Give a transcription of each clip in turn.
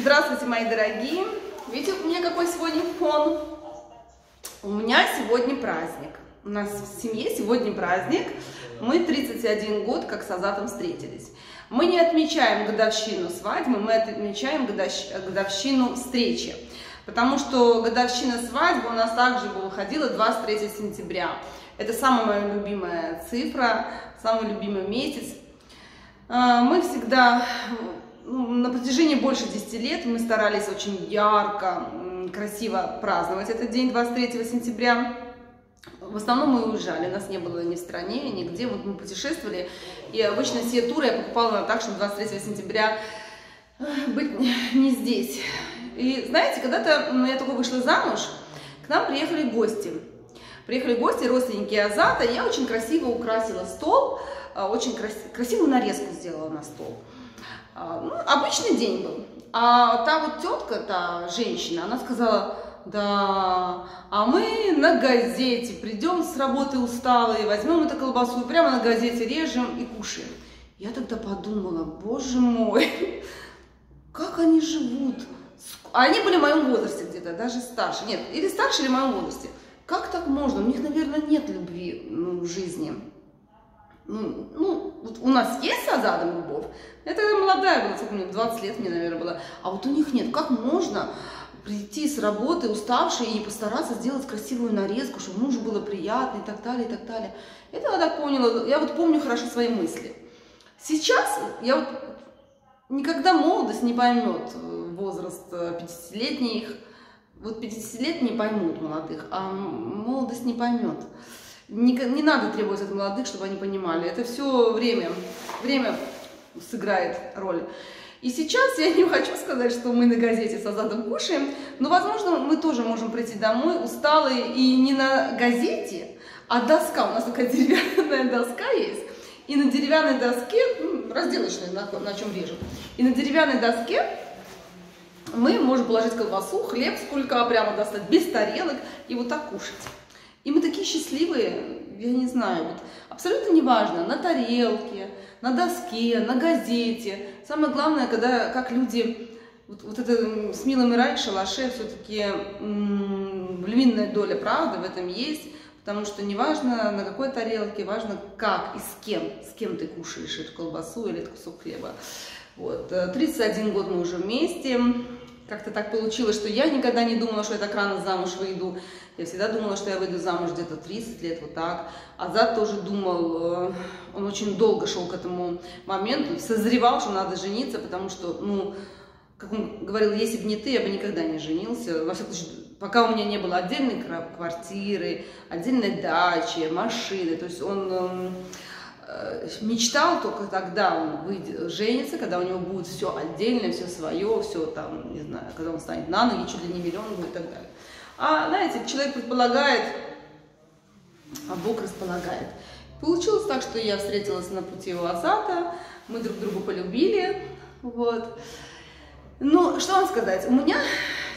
Здравствуйте, мои дорогие! Видите, у меня какой сегодня фон? У меня сегодня праздник. У нас в семье сегодня праздник. Мы 31 год как с Азатом встретились. Мы не отмечаем годовщину свадьбы, мы отмечаем годовщину встречи. Потому что годовщина свадьбы у нас также выходила 23 сентября. Это самая моя любимая цифра, самый любимый месяц. А, мы всегда ну, на протяжении больше 10 лет мы старались очень ярко, красиво праздновать этот день, 23 сентября. В основном мы уезжали, нас не было ни в стране, нигде, вот мы путешествовали, и обычно все туры я покупала так, чтобы 23 сентября э, быть не здесь. И знаете, когда-то я только вышла замуж, к нам приехали гости. Приехали гости, родственники Азата, я очень красиво украсила стол, э, очень крас красивую нарезку сделала на стол. А, ну, обычный день был. А та вот тетка, та женщина, она сказала, да, а мы на газете придем с работы усталые, возьмем эту колбасу и прямо на газете режем и кушаем. Я тогда подумала, боже мой, как они живут. Они были в моем возрасте где-то, даже старше. Нет, или старше, или в моем возрасте. Как так можно? У них, наверное, нет любви ну, в жизни ну, ну вот у нас есть с Азадом любовь, это молодая была, сколько мне, 20 лет мне, наверное, было, а вот у них нет. Как можно прийти с работы уставшей и постараться сделать красивую нарезку, чтобы мужу было приятно и так далее, и так далее. Это я так поняла, я вот помню хорошо свои мысли. Сейчас я вот никогда молодость не поймет э, возраст 50-летних, э, вот 50-летние поймут молодых, а молодость не поймет. Не, не надо требовать от молодых, чтобы они понимали. Это все время. Время сыграет роль. И сейчас я не хочу сказать, что мы на газете с Азадом кушаем, но, возможно, мы тоже можем прийти домой усталые и не на газете, а доска. У нас такая деревянная доска есть. И на деревянной доске, разделочная, на, на чем режем, и на деревянной доске мы можем положить колбасу, хлеб сколько прямо достать, без тарелок, и вот так кушать. И мы такие счастливые, я не знаю, вот абсолютно неважно, на тарелке, на доске, на газете. Самое главное, когда как люди, вот, вот это с милым рай, шалаше, все-таки львиная доля правды в этом есть, потому что неважно на какой тарелке, важно как и с кем, с кем ты кушаешь эту колбасу или этот кусок хлеба. Вот, 31 э, год мы уже вместе, как-то так получилось, что я никогда не думала, что я так рано замуж выйду. Я всегда думала, что я выйду замуж где-то 30 лет, вот так. Азат тоже думал, э, он очень долго шел к этому моменту, созревал, что надо жениться, потому что, ну, как он говорил, если бы не ты, я бы никогда не женился. Во всяком случае, пока у меня не было отдельной квартиры, отдельной дачи, машины. То есть он эм, мечтал только тогда он выйдет, женится, когда у него будет все отдельно, все свое, все там, не знаю, когда он станет на ноги, чуть ли не миллион будет и так далее. А, знаете, человек предполагает, а Бог располагает. Получилось так, что я встретилась на пути у Азата, мы друг друга полюбили, вот. Ну, что вам сказать, у меня,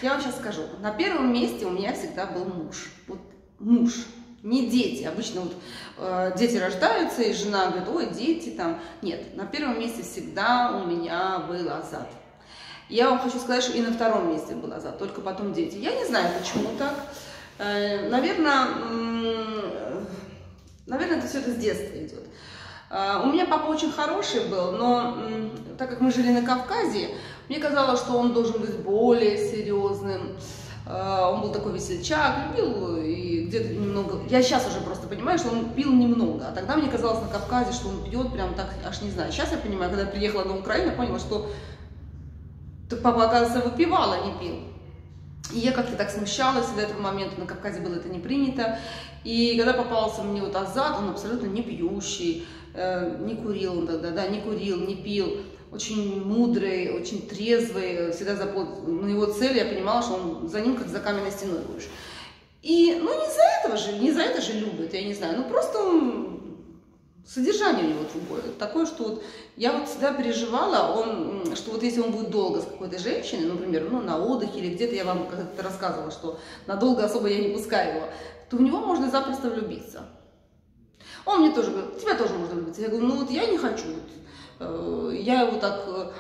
я вам сейчас скажу, на первом месте у меня всегда был муж, вот муж, не дети. Обычно вот э, дети рождаются, и жена говорит, ой, дети там. Нет, на первом месте всегда у меня был Азат. Я вам хочу сказать, что и на втором месте был Азат, только потом дети. Я не знаю, почему так. Э, наверное, э, наверное, это все это с детства идет. Э, у меня папа очень хороший был, но э, так как мы жили на Кавказе, мне казалось, что он должен быть более серьезным, а, он был такой весельчак, любил и где-то немного... Я сейчас уже просто понимаю, что он пил немного. А тогда мне казалось на Кавказе, что он пьет прям так, аж не знаю. Сейчас я понимаю, когда я приехала на Украину, я поняла, что папа, оказывается, выпивал, а не пил. И я как-то так смущалась до этого момента, на Кавказе было это не принято. И когда попался мне вот Азат, он абсолютно не пьющий, э, не курил он тогда, да, не курил, не пил очень мудрый, очень трезвый, всегда запот... на его цели я понимала, что он за ним как за каменной стеной будешь. И, ну, не за этого же, не за это же любит, я не знаю, ну, просто содержание у него другое, такое, что вот я вот всегда переживала, он, что вот если он будет долго с какой-то женщиной, например, ну, на отдыхе или где-то, я вам как-то рассказывала, что надолго особо я не пускаю его, то в него можно запросто влюбиться. Он мне тоже говорит, тебя тоже можно влюбиться. Я говорю, ну вот я не хочу, Э, я его так...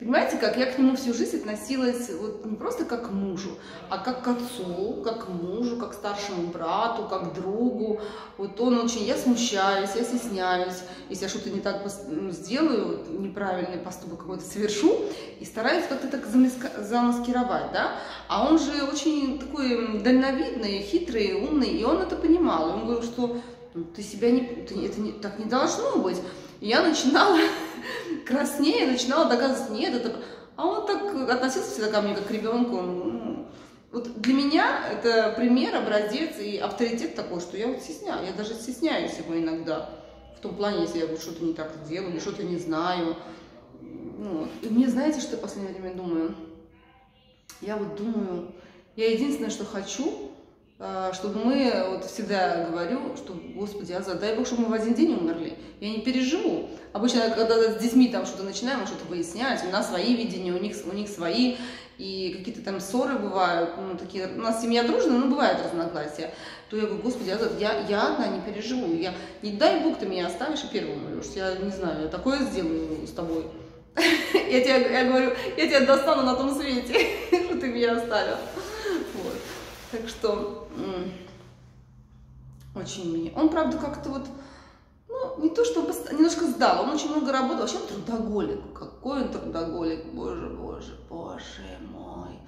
Понимаете, как я к нему всю жизнь относилась вот не просто как к мужу, а как к отцу, как к мужу, как к старшему брату, как к другу. Вот он очень, я смущаюсь, я стесняюсь, если я что-то не так сделаю, вот, неправильный поступок какой-то совершу, и стараюсь как-то так замаскировать, да. А он же очень такой дальновидный, хитрый, умный, и он это понимал. И он говорил, что ну, ты себя не, ты, это не, так не должно быть. Я начинала краснее, начинала доказывать, нет, это... А он так относился всегда ко мне, как к ребенку. Ну, вот для меня это пример, образец и авторитет такой, что я вот стесняюсь, я даже стесняюсь его иногда. В том плане, если я вот что-то не так делаю, что-то не знаю. Ну, и мне, знаете, что я в последнее время думаю? Я вот думаю, я единственное, что хочу, чтобы мы, вот всегда говорю, что, Господи, Аза, дай Бог, чтобы мы в один день умерли. Я не переживу. Обычно, когда с детьми там что-то начинаем, что-то выяснять, у нас свои видения, у них, у них свои, и какие-то там ссоры бывают, ну, такие, у нас семья дружная, но бывают разногласия, то я говорю, Господи, Аза, я, я одна не переживу, я, не дай Бог ты меня оставишь и первым умрешь, я не знаю, я такое сделаю с тобой. Я тебе, я говорю, я тебя достану на том свете, что ты меня оставил. Так что очень мне. Он, правда, как-то вот, ну, не то, что немножко сдал, он очень много работал, вообще он трудоголик. Какой он трудоголик, боже, боже, боже мой.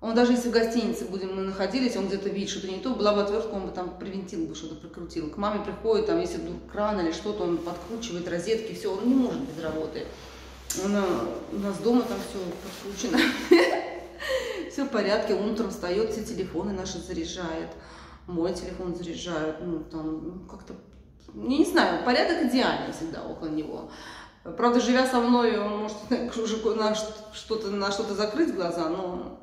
Он даже если в гостинице будем, мы находились, он где-то видит что-то не то, была бы отвертка, он бы там привинтил бы, что-то прикрутил. К маме приходит, там, если вдруг кран или что-то, он подкручивает розетки, все, он не может без работы. Он, у нас дома там все подкручено. все в порядке, утром встает, все телефоны наши заряжает, мой телефон заряжает, ну, там, ну, как-то, не знаю, порядок идеальный всегда около него. Правда, живя со мной, он может уже на что-то на что-то закрыть глаза, но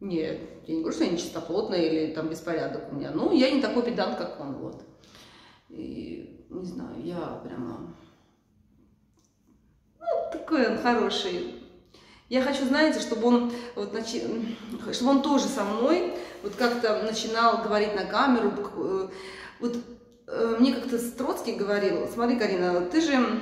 нет, я не говорю, что я не чистоплотная или там беспорядок у меня. Ну, я не такой педант, как он, вот. И, не знаю, я прямо... Ну, такой он хороший. Я хочу, знаете, чтобы он, вот, начи... чтобы он тоже со мной вот как-то начинал говорить на камеру. Э, вот э, мне как-то Троцкий говорил, смотри, Карина, ты же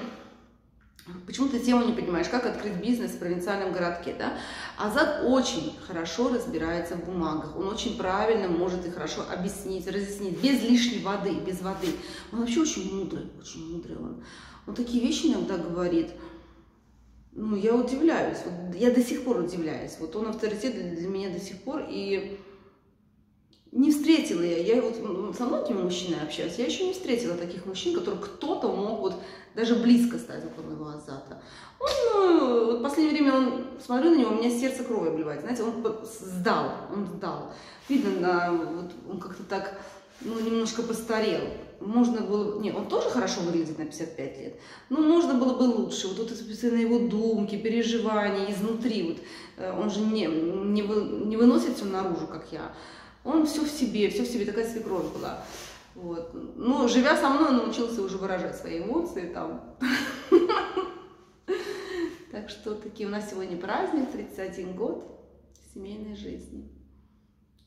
почему ты тему не понимаешь, как открыть бизнес в провинциальном городке, да? Азат очень хорошо разбирается в бумагах, он очень правильно может и хорошо объяснить, разъяснить, без лишней воды, без воды. Он вообще очень мудрый, очень мудрый он. Он такие вещи иногда говорит, ну, я удивляюсь, вот я до сих пор удивляюсь. Вот он авторитет для, для меня до сих пор, и не встретила я, я вот со многими мужчинами общаюсь, я еще не встретила таких мужчин, которые кто-то мог вот даже близко стать около моего Азата. Он, ну, вот в последнее время, он, смотрю на него, у меня сердце крови обливает, знаете, он сдал, он сдал. Видно, на, вот, он как-то так, ну, немножко постарел можно было... Не, он тоже хорошо выглядит на 55 лет, но можно было бы лучше. Вот, это постоянно его думки, переживания изнутри. Вот, э, он же не, не, вы, не выносит все наружу, как я. Он все в себе, все в себе, такая свекровь была. Вот. Ну, живя со мной, он научился уже выражать свои эмоции там. Так что такие у нас сегодня праздник, 31 год семейной жизни.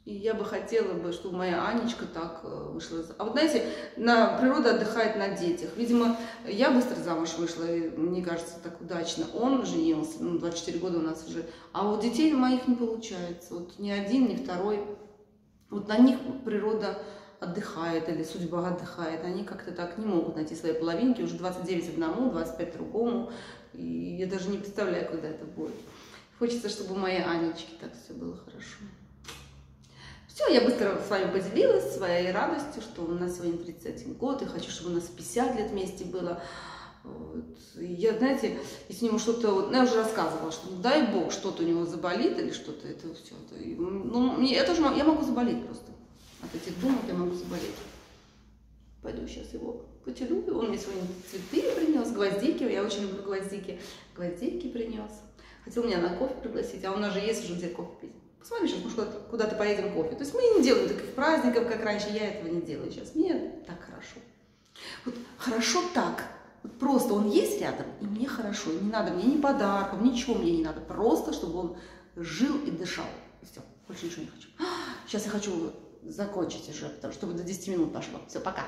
И я бы хотела бы, чтобы моя Анечка так э, вышла. А вот знаете, на, природа отдыхает на детях. Видимо, я быстро замуж вышла, и, мне кажется, так удачно. Он женился, ну, 24 года у нас уже. А вот детей моих не получается. Вот ни один, ни второй. Вот на них природа отдыхает или судьба отдыхает. Они как-то так не могут найти свои половинки. Уже 29 одному, 25 другому. И я даже не представляю, когда это будет. Хочется, чтобы у моей Анечки так все было хорошо. Все, я быстро с вами поделилась своей радостью, что у нас сегодня 31 год, и хочу, чтобы у нас 50 лет вместе было. Вот. Я, знаете, если у него что-то, вот, ну, я уже рассказывала, что ну, дай бог, что-то у него заболит или что-то, это все. Это, ну, мне, я тоже я могу заболеть просто. От этих думок я могу заболеть. Пойду сейчас его поцелую. Он мне сегодня цветы принес, гвоздики. Я очень люблю гвоздики. Гвоздики принес. Хотел меня на кофе пригласить, а у нас же есть уже где кофе пить. Посмотри, сейчас может, куда-то поедем кофе. То есть мы не делаем таких праздников, как раньше. Я этого не делаю сейчас. Мне так хорошо. Вот хорошо так. Вот просто он есть рядом, и мне хорошо. И не надо мне ни подарков, ничего мне не надо. Просто, чтобы он жил и дышал. И все. Больше ничего не хочу. Сейчас я хочу закончить уже, потому что до 10 минут пошло. Все, пока.